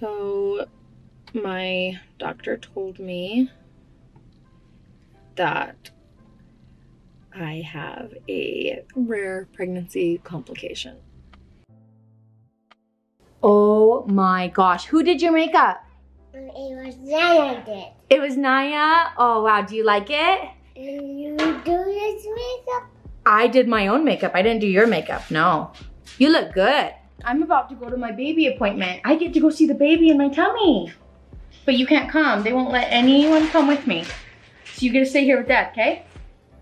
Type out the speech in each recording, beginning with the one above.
So my doctor told me that I have a rare pregnancy complication. Oh my gosh. Who did your makeup? It was Naiya did. It was Naiya. Oh wow, do you like it? And you do this makeup? I did my own makeup. I didn't do your makeup. No. You look good. I'm about to go to my baby appointment. I get to go see the baby in my tummy. But you can't come. They won't let anyone come with me. So you get to stay here with dad, okay?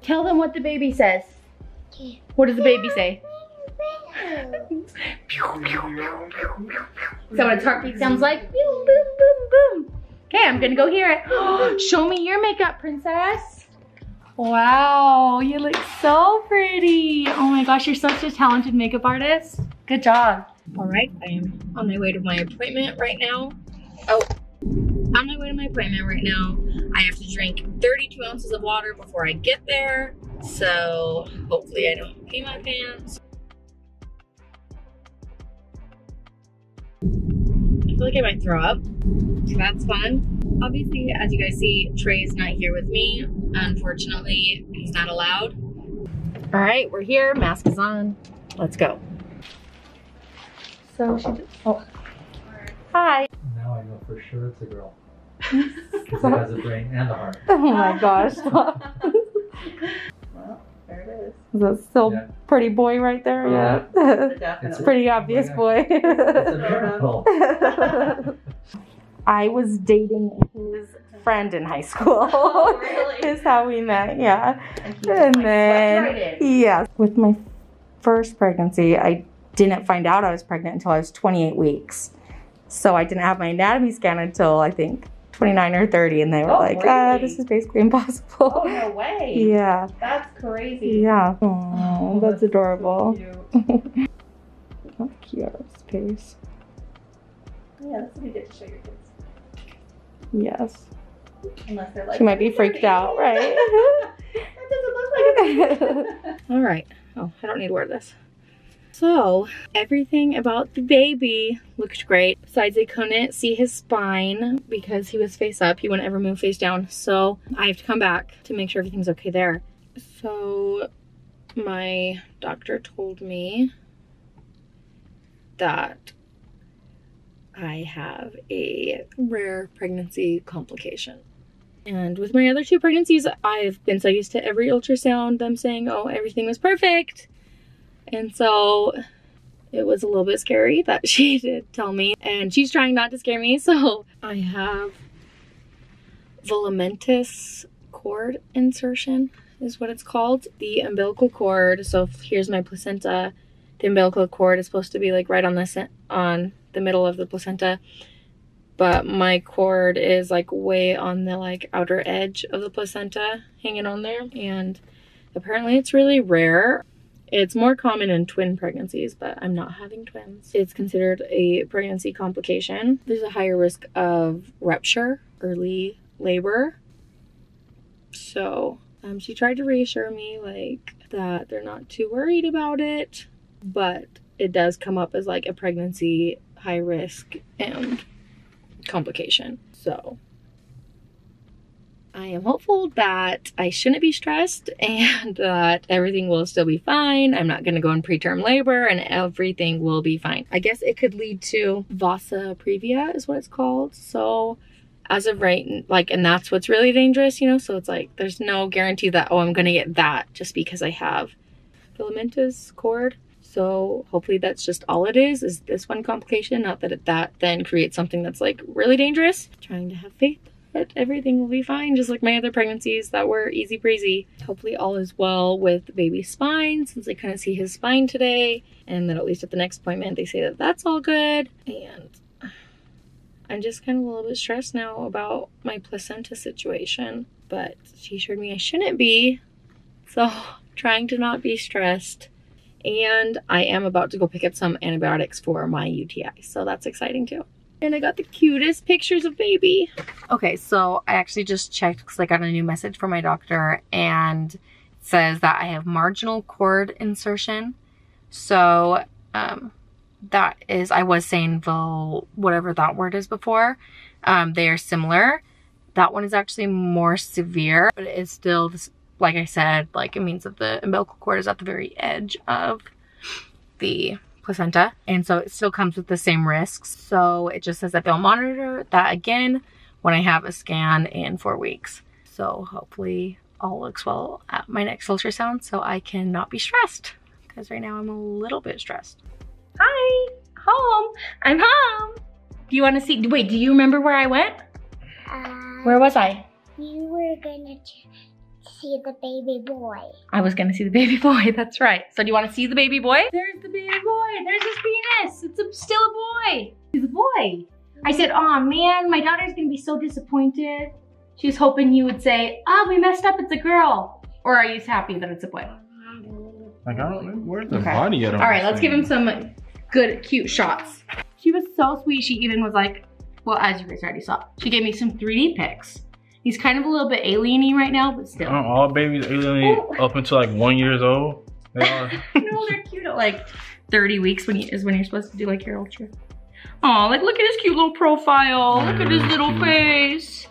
Tell them what the baby says. Okay. What does the baby say? That what its heartbeat sounds like? Boom, boom, boom, boom. Okay, I'm gonna go hear it. Show me your makeup, princess. Wow, you look so pretty. Oh my gosh, you're such a talented makeup artist. Good job. All right, I am on my way to my appointment right now. Oh, on my way to my appointment right now. I have to drink 32 ounces of water before I get there. So hopefully I don't pee my pants. I feel like I might throw up. So that's fun. Obviously, as you guys see, Tre is not here with me. Unfortunately, he's not allowed. All right, we're here. Mask is on. Let's go. So she just, oh. Hi. Now I know for sure it's a girl. Because it has a brain and a heart. Oh my gosh. Well, there it is. Is that still Yeah. pretty boy right there? Yeah. Yeah. It's pretty obvious boy. It's a miracle. I was dating his friend in high school. Oh, really? is how we met, yeah. And, And then, swept right yeah, with my first pregnancy, I didn't find out I was pregnant until I was 28 weeks. So I didn't have my anatomy scan until I think 29 or 30, and they were Oh, like, ah, this is basically impossible. Oh, no way. Yeah, That's crazy. yeah. Oh, that's adorable. Cute. How cute are his face. Yeah, that's what you get to show your kids. Yes. Unless they're like, She might be freaked out, right? that doesn't look like a All right. Oh, I don't need to wear this. So, everything about the baby looked great. Besides, they couldn't see his spine because he was face up. He wouldn't ever move face down. So, I have to come back to make sure everything's okay there. So, my doctor told me that I have a rare pregnancy complication. And with my other two pregnancies, I've been so used to every ultrasound, them saying, oh, everything was perfect. And so it was a little bit scary that she did tell me. And she's trying not to scare me. So I have velamentous cord insertion, is what it's called. The umbilical cord. So here's my placenta. The umbilical cord is supposed to be like right on the on the middle of the placenta but my cord is like way on the like outer edge of the placenta hanging on there and apparently it's really rare it's more common in twin pregnancies but i'm not having twins. It's considered a pregnancy complication. There's a higher risk of rupture early labor. So um, she tried to reassure me like that they're not too worried about it but it does come up as like a pregnancy high risk and complication. So I am hopeful that I shouldn't be stressed and that everything will still be fine. I'm not going to go in preterm labor and everything will be fine. I guess it could lead to vasa previa is what it's called. So as of right, like, and that's what's really dangerous, you know? So it's like, there's no guarantee that, oh, I'm going to get that just because I have velamentous cord. So hopefully that's just all it is, is this one complication. Not that it, that then creates something that's like really dangerous. Trying to have faith everything will be fine, just like my other pregnancies that were easy breezy. Hopefully all is well with the baby's spine since I couldn't see his spine today. And then at least at the next appointment, they say that that's all good. And I'm just kind of a little bit stressed now about my placenta situation. But she assured me I shouldn't be. So trying to not be stressed and I am about to go pick up some antibiotics for my UTI. So that's exciting too. And I got the cutest pictures of baby. Okay, so I actually just checked because I got a new message from my doctor and it says that I have marginal cord insertion. So um, that is, I was saying the, whatever that word is before, um, they are similar. That one is actually more severe, but it is still, this, like I said, like it means that the umbilical cord is at the very edge of the placenta. And so it still comes with the same risks. So it just says that they'll monitor that again when I have a scan in four weeks. So hopefully all looks well at my next ultrasound so I can not be stressed because right now I'm a little bit stressed. Hi, home. I'm home. Do you want to see? Wait, do you remember where I went? Uh, Where was I? you were gonna ch- see the baby boy. I was gonna see the baby boy. That's right. So do you want to see the baby boy? There's the baby boy. There's his penis. It's a, still a boy. He's a boy. I said, oh man, my daughter's gonna be so disappointed. She was hoping you would say, oh, we messed up. It's a girl. Or are you happy that it's a boy? Like I don't know where's the Okay. body at. on All right, this let's give him some good, cute shots. She was so sweet. She even was like, well, as you guys already saw, she gave me some 3D pics. He's kind of a little bit alien right now, but still. Aren't all babies alienate Oh. up until like one years old? They are. no, they're cute at like 30 weeks when you, is when you're supposed to do like your ultra. Oh, like look at his cute little profile. Look at his little cute. face.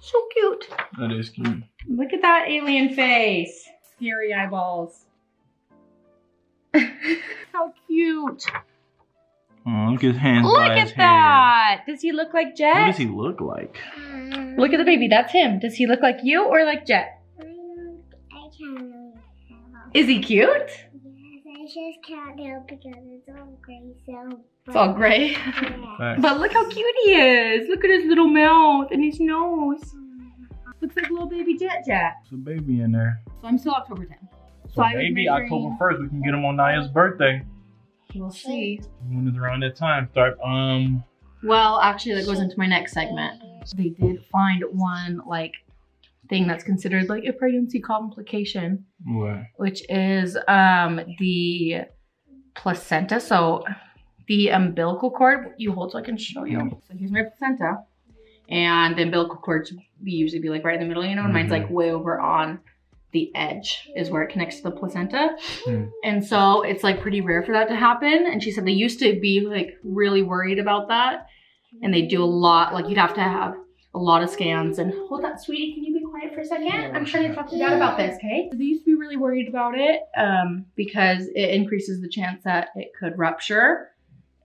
So cute. that is cute. Look at that alien face. Scary eyeballs. How cute. Oh, look at his hands Look by at his head. That. Does he look like Jet? What does he look like? Look at the baby. That's him. Does he look like you or like Jet? I I can't really tell. Is he cute? Yes, I just can't tell because it's all gray, so. It's all gray. Yeah. But look how cute he is. Look at his little mouth and his nose. Looks like little baby Jet Jet. There's a baby in there. So I'm still October 10th. So I was maybe October 1st we can get him on Naiya's birthday. We'll see. When is around that time? Start um Well, actually, that goes into my next segment. They did find one like thing that's considered like a pregnancy complication, what? which is um the placenta. So the umbilical cord you hold so I can show you. So here's my placenta. And the umbilical cord should be usually be like right in the middle, you know, and mine's like way over on the edge is where it connects to the placenta. Hmm. And so it's like pretty rare for that to happen. And she said they used to be like really worried about that. And they do a lot, like you'd have to have a lot of scans and hold that, sweetie. Can you be quiet for a second? I'm trying to talk to dad about this, okay? They used to be really worried about it um, because it increases the chance that it could rupture.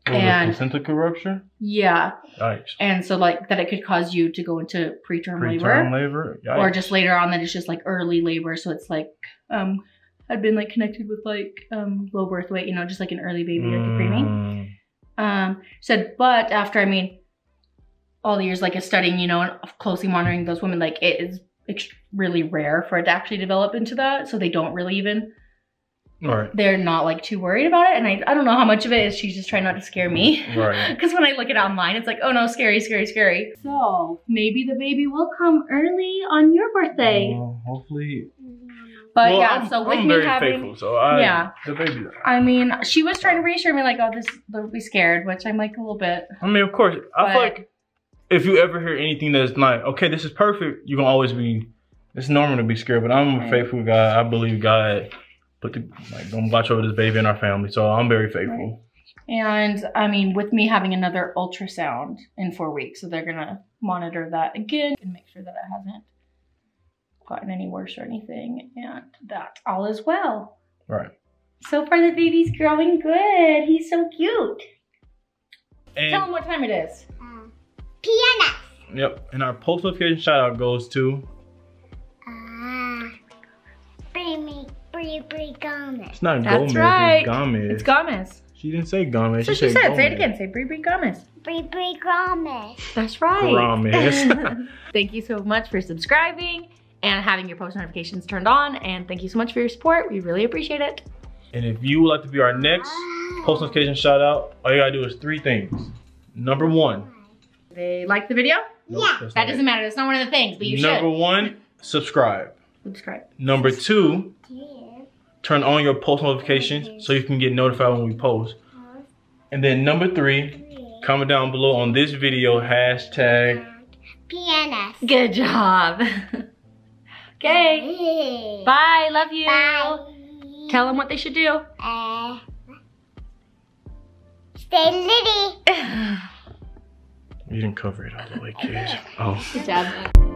Was And- it placenta rupture? Yeah. Yikes. And so like that it could cause you to go into preterm, Preterm labor. labor? Yikes. Or just later on that it's just like early labor. So it's like um had been like connected with like um low birth weight, you know, just like an early baby like a preemie. Mm, Um said but after I mean all the years like of studying, you know, and closely monitoring those women, like it is really rare for it to actually develop into that. So they don't really even right. they're not like too worried about it. And I, I don't know how much of it is she's just trying not to scare me. Right. Because when I look at it online, it's like, oh no, scary, scary, scary. So maybe the baby will come early on your birthday. Well, hopefully. But Well, yeah, I'm, so with I'm me very having, faithful, so I Yeah. the baby. I mean, she was trying to reassure me like, oh, this they'll be scared, which I'm like a little bit. I mean, of course, I feel like if you ever hear anything that's not okay, this is perfect, you can always be. It's normal to be scared, but I'm a faithful guy. I believe God put the like gonna watch over this baby and our family, so I'm very faithful. And I mean, with me having another ultrasound in four weeks, so they're gonna monitor that again and make sure that it hasn't gotten any worse or anything, and that all is well. Right. So far, the baby's growing good. He's so cute. And Tell him what time it is. Uh, piano. yep, and our post notification shout out goes to. Bring me, bring, bring Gomez. It's not That's Gomez. right. It's Gomez. It's Gomez. she didn't say Gomez. So she said, Gomez. say it again. Say Brie Brie Gomez. Bring, bring Gomez. That's right. Gomez. thank you so much for subscribing and having your post notifications turned on. And thank you so much for your support. We really appreciate it. And if you would like to be our next post notification shout out, all you gotta do is three things. Number one. They like the video? Nope, Yeah. That doesn't it. matter. That's not one of the things, but you Number should. one, subscribe. Subscribe. Number two, Yeah. Turn on your post notifications so you can get notified when we post. And then number three, comment down below on this video, hashtag Piano. Good job. okay. Bye. Love you. Bye. Tell them what they should do. Uh, Stay litty. You didn't cover it all the way, kids. Oh. Good job.